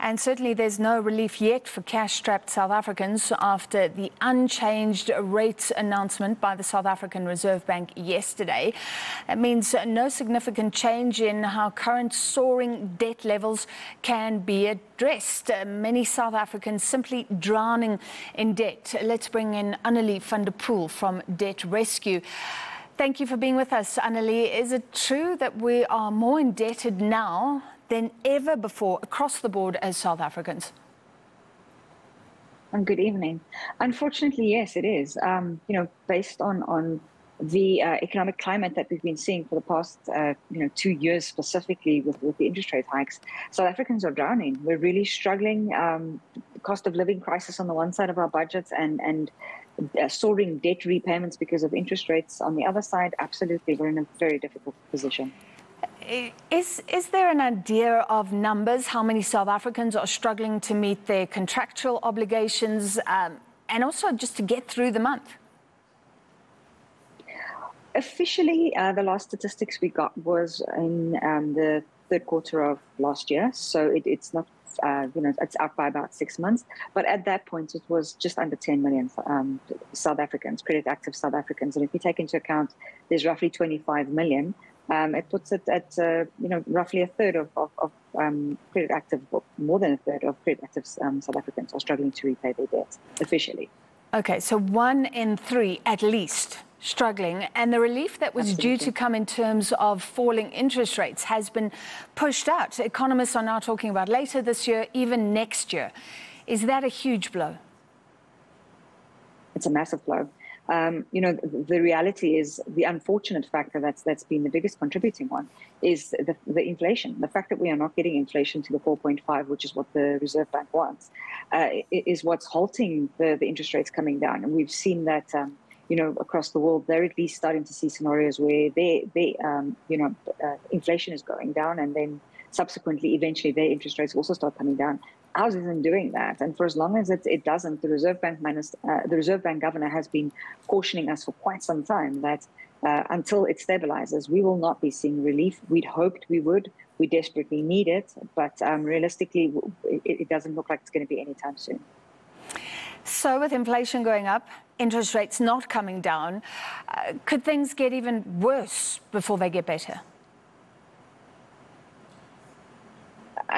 And certainly there's no relief yet for cash strapped South Africans after the unchanged rates announcement by the South African Reserve Bank yesterday. It means no significant change in how current soaring debt levels can be addressed. Uh, many South Africans simply drowning in debt. Let's bring in Annaline van der Poel from Debt Rescue. Thank you for being with us, Annaline. Is it true that we are more indebted now than ever before across the board as South Africans? And good evening. Unfortunately, yes, it is. Um, you know, based on on the uh, economic climate that we've been seeing for the past, uh, you know, two years specifically with, with the interest rate hikes, South Africans are drowning. We're really struggling. Um, cost of living crisis on the one side of our budgets and and uh, soaring debt repayments because of interest rates on the other side. Absolutely, we're in a very difficult position. Is, is there an idea of numbers, how many South Africans are struggling to meet their contractual obligations um, and also just to get through the month? Officially, uh, the last statistics we got was in um, the third quarter of last year, so it, it's not uh, you know, it's out by about six months. But at that point, it was just under 10 million um, South Africans, credit active South Africans. And if you take into account there's roughly 25 million, um, it puts it at uh, you know roughly a third of, of, of um, credit active, more than a third of credit active um, South Africans are struggling to repay their debt officially. Okay, so one in three at least struggling, and the relief that was Absolutely. due to come in terms of falling interest rates has been pushed out. Economists are now talking about later this year, even next year. Is that a huge blow? It's a massive blow. Um, you know, the, reality is the unfortunate factor that's that's been the biggest contributing one is the, the inflation. The fact that we are not getting inflation to the 4.5, which is what the Reserve Bank wants, uh, is what's halting the, the interest rates coming down. And we've seen that. Um, you know, across the world, they're at least starting to see scenarios where they, they, um, you know, uh, inflation is going down, and then subsequently, eventually, their interest rates also start coming down. Ours isn't doing that, and for as long as it, it doesn't, the Reserve Bank minister, uh, the Reserve Bank governor has been cautioning us for quite some time that uh, until it stabilizes, we will not be seeing relief. We'd hoped we would. We desperately need it, but um, realistically, it, it doesn't look like it's going to be anytime soon. So, with inflation going up, interest rates not coming down, uh, could things get even worse before they get better?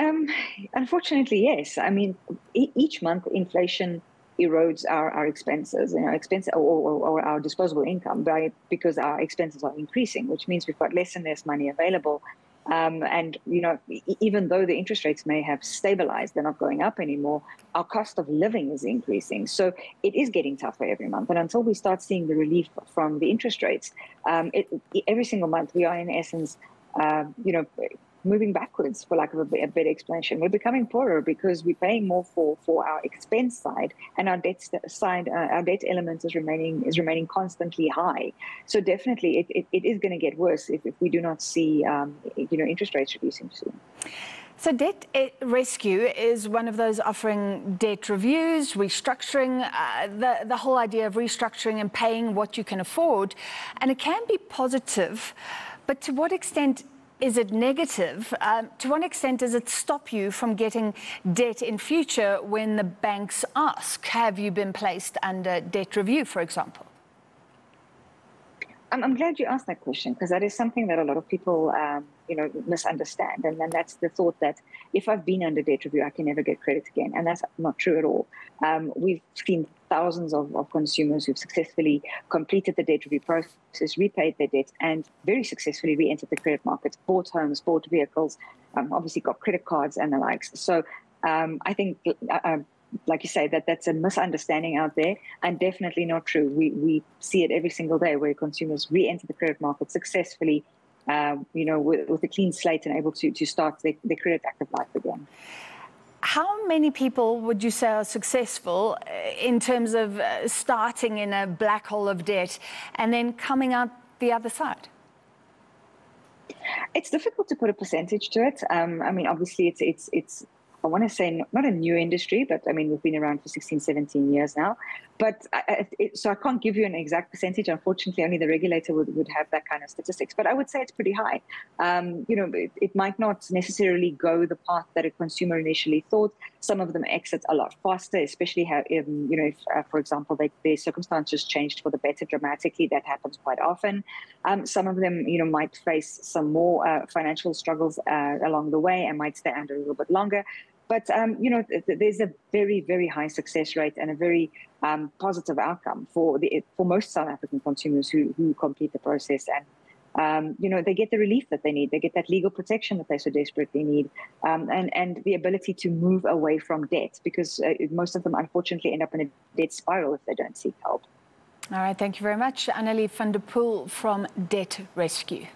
Um, unfortunately, yes. I mean, e- each month inflation erodes our, our expenses, you know, expense or, or, or, our disposable income by because our expenses are increasing, which means we've got less and less money available um, and you know, even though the interest rates may have stabilized, they're not going up anymore. Our cost of living is increasing, so it is getting tougher every month. And until we start seeing the relief from the interest rates, um, it, every single month we are in essence, uh, you know, moving backwards, for lack of a, a, better explanation. We're becoming poorer because we're paying more for, for our expense side, and our debt side, uh, our debt element is remaining is remaining constantly high. So definitely, it, it, it is going to get worse if, if we do not see um, you know interest rates reducing soon. So, Debt Rescue is one of those offering debt reviews, restructuring, uh, the, the whole idea of restructuring and paying what you can afford. And it can be positive, but to what extent is it negative? Um, to what extent does it stop you from getting debt in future when the banks ask, have you been placed under debt review, for example? I'm, I'm glad you asked that question because that is something that a lot of people, um, you know, misunderstand, and, and that's the thought that if I've been under debt review, I can never get credit again, and that's not true at all. Um, we've seen thousands of, of consumers who've successfully completed the debt review process, repaid their debt, and very successfully re-entered the credit markets, bought homes, bought vehicles, um, obviously got credit cards and the likes. So um, I think. Uh, uh like you say, that that's a misunderstanding out there and definitely not true. We, we see it every single day where consumers re-enter the credit market successfully, uh, you know, with, with, a clean slate and able to, to start their, their credit active life again. How many people would you say are successful uh, in terms of uh, starting in a black hole of debt and then coming out the other side? It's difficult to put a percentage to it. Um, I mean, obviously, it's it's it's I want to say not a new industry, but I mean, we've been around for 16, 17 years now. but I, it, so I can't give you an exact percentage. Unfortunately, only the regulator would, would have that kind of statistics. But I would say it's pretty high. Um, you know, it, it, might not necessarily go the path that a consumer initially thought. Some of them exit a lot faster, especially have, um, you know, if, uh, for example, they, their circumstances changed for the better dramatically. That happens quite often. Um, some of them, you know, might face some more uh, financial struggles uh, along the way and might stay under a little bit longer. But um, you know, th- there's a very, very high success rate and a very um, positive outcome for the for most South African consumers who who complete the process and. Um, you know, they get the relief that they need. They get that legal protection that they so desperately need, um, and and the ability to move away from debt because uh, most of them unfortunately end up in a debt spiral if they don't seek help. All right, thank you very much, Annaline van der Poel from Debt Rescue.